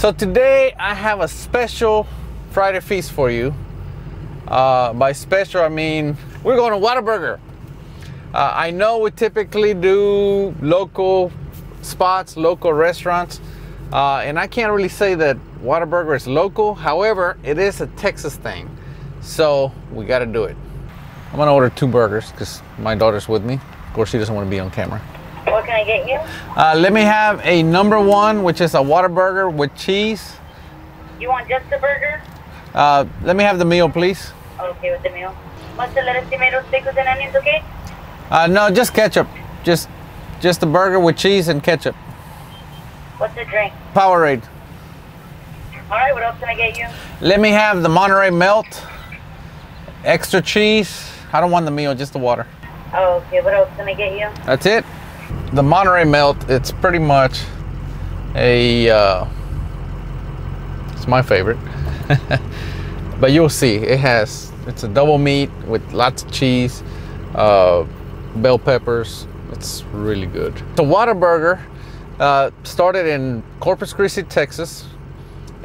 So today I have a special Friday feast for you. Uh, by special, I mean we're going to Whataburger. Uh, I know we typically do local spots, local restaurants, uh, and I can't really say that Whataburger is local. However, it is a Texas thing, so we got to do it. I'm gonna order two burgers because my daughter's with me. Of course, she doesn't want to be on camera. Can I get you? Uh, let me have a number one, which is a Whataburger with cheese. You want just the burger? Uh, let me have the meal, please. Okay, with the meal. Lettuce, tomatoes, pickles, and onions, okay? Uh, no, just ketchup. Just, just the burger with cheese and ketchup. What's the drink? Powerade. All right, what else can I get you? Let me have the Monterey Melt, extra cheese. I don't want the meal, just the water. Oh, okay, what else can I get you? That's it. The Monterey Melt, it's pretty much a, uh, it's my favorite. but you'll see, it has, it's a double meat with lots of cheese, uh, bell peppers. It's really good. The Whataburger uh, started in Corpus Christi, Texas.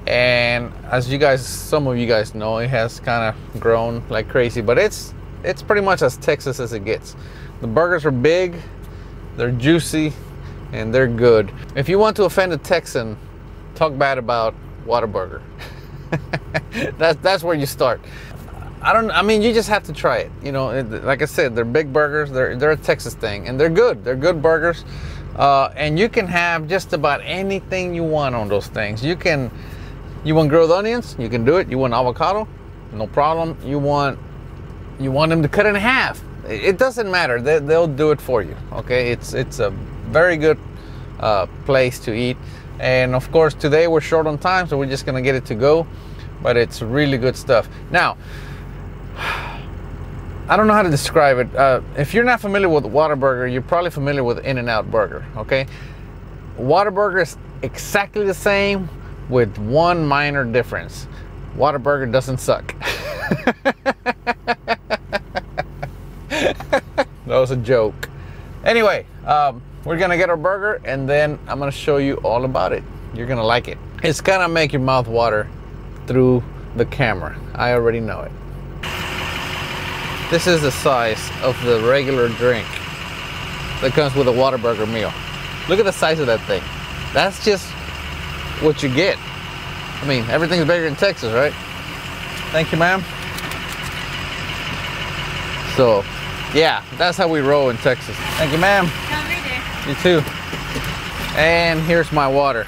And as you guys, some of you guys know, it has kind of grown like crazy, but it's it's pretty much as Texas as it gets. The burgers are big, they're juicy, and they're good. If you want to offend a Texan, talk bad about Whataburger. that's that's where you start. I don't. I mean, you just have to try it. You know, it, like I said, they're big burgers. They're they're a Texas thing, and they're good. They're good burgers, uh, and you can have just about anything you want on those things. You can. You want grilled onions? You can do it. You want avocado? No problem. You want you want them to cut in half. It doesn't matter. They, they'll do it for you. Okay, it's it's a very good uh, place to eat. And of course, today we're short on time, so we're just gonna get it to go. But it's really good stuff. Now, I don't know how to describe it. Uh, if you're not familiar with Whataburger, you're probably familiar with In-N-Out Burger. Okay, Whataburger is exactly the same with one minor difference. Whataburger doesn't suck. that was a joke. Anyway, um, we're gonna get our burger and then I'm gonna show you all about it. You're gonna like it. It's gonna make your mouth water through the camera. I already know it. This is the size of the regular drink that comes with a Whataburger meal. Look at the size of that thing. That's just what you get. I mean, everything's bigger in Texas, right? Thank you, ma'am. So, yeah, that's how we roll in Texas. Thank you, ma'am. You too. And here's my water.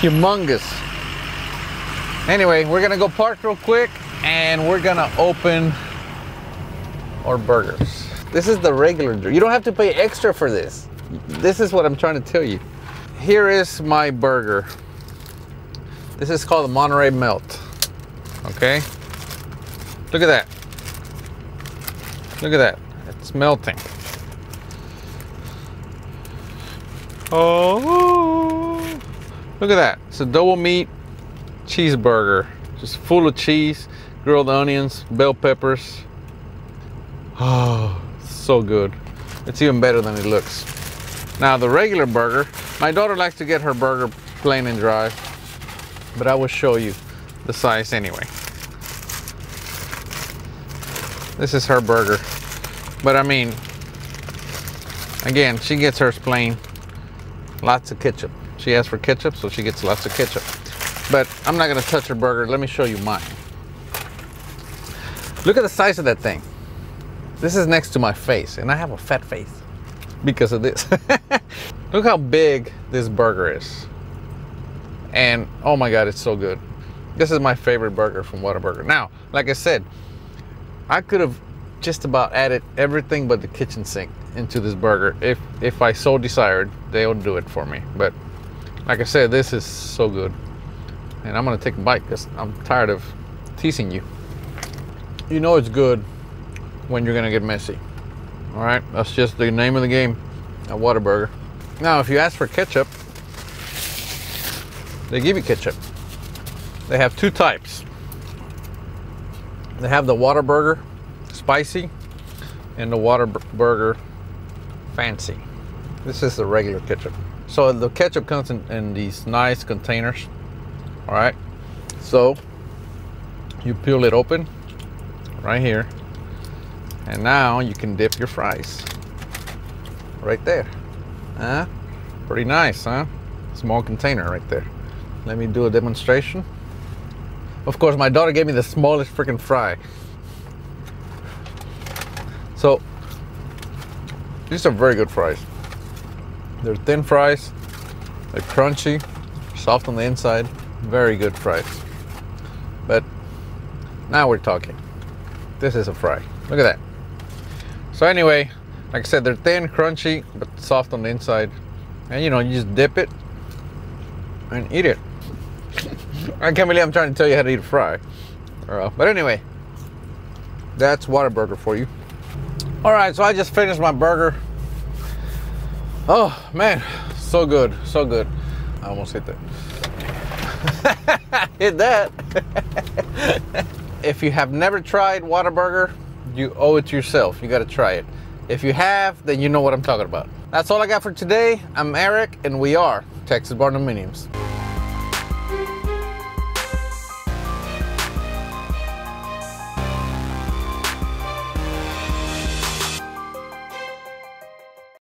Humongous. Anyway, we're gonna go park real quick and we're gonna open our burgers. This is the regular, you don't have to pay extra for this. This is what I'm trying to tell you. Here is my burger. This is called the Monterey Melt. Okay? Look at that. Look at that. It's melting. Oh, look at that. It's a double meat cheeseburger. Just full of cheese, grilled onions, bell peppers. Oh, so good. It's even better than it looks. Now the regular burger, my daughter likes to get her burger plain and dry, but I will show you the size anyway. This is her burger. But I mean, again, she gets her plain. Lots of ketchup. She asked for ketchup, so she gets lots of ketchup. But I'm not gonna touch her burger. Let me show you mine. Look at the size of that thing. This is next to my face, and I have a fat face because of this. Look how big this burger is. And oh my God, it's so good. This is my favorite burger from Whataburger. Now, like I said, I could have just about added everything but the kitchen sink into this burger. If if I so desired, they'll do it for me. But like I said, this is so good. And I'm gonna take a bite because I'm tired of teasing you. You know it's good when you're gonna get messy. All right, that's just the name of the game at Whataburger. Now, if you ask for ketchup, they give you ketchup. They have two types. They have the Whataburger spicy and the Whataburger fancy. This is the regular ketchup. So so the ketchup comes in, in these nice containers. All right. So you peel it open right here. And now you can dip your fries right there. Huh? Pretty nice, huh? Small container right there. Let me do a demonstration. Of course, my daughter gave me the smallest freaking fry. So, these are very good fries. They're thin fries, they're crunchy, soft on the inside, very good fries. But now we're talking. This is a fry. Look at that. So anyway, like I said, they're thin, crunchy, but soft on the inside. And you know, you just dip it and eat it. I can't believe I'm trying to tell you how to eat a fry. Uh, but anyway, that's Whataburger for you. All right, so I just finished my burger. Oh man, so good, so good. I almost hit that. hit that. if you have never tried Whataburger, you owe it to yourself. You got to try it. If you have, then you know what I'm talking about. That's all I got for today. I'm Erik, and we are Texas Barndominiums.